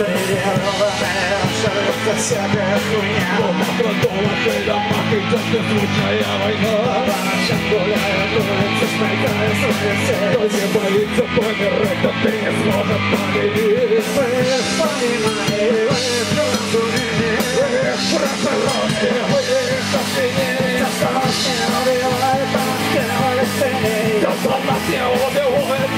тренированная Шарится всякая хуйня ты домах, идет беззвучная война По ночам гуляют улицы, смыкая свои Кто цели не боится помирать, тот не сможет победить Вы понимаете, вы разумели Вы просыроны, вы сочинили Осталось не убивает, Кто нас не убивает,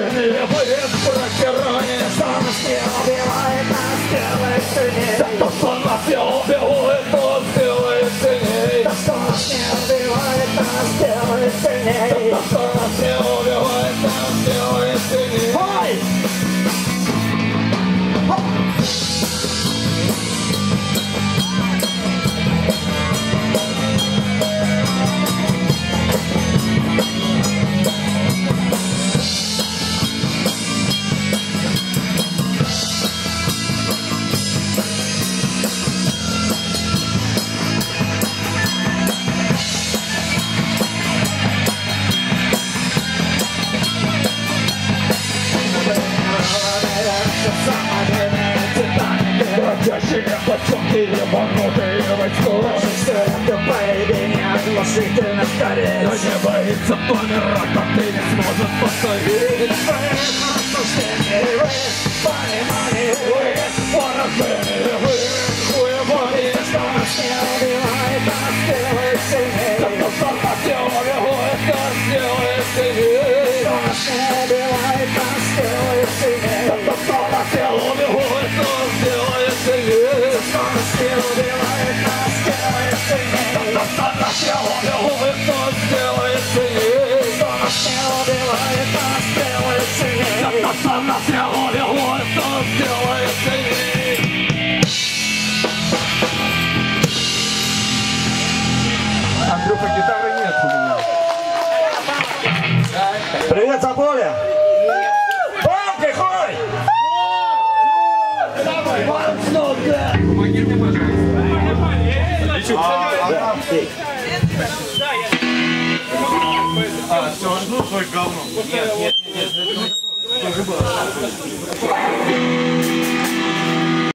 ворошины, вы прокиране Да то, что нас не убивает, то сделает сильней Да то, что нас не Кто стареть не боится помирать, тот и не сможет повторить Понимание, Вы поражены, вы хуевони что нас не убивает, а нас делает не убивает, Андрюха, гитары нет. Привет, Заполе! Бомбы, хой! А, все, жду свой говно. Нет, нет, нет, нет.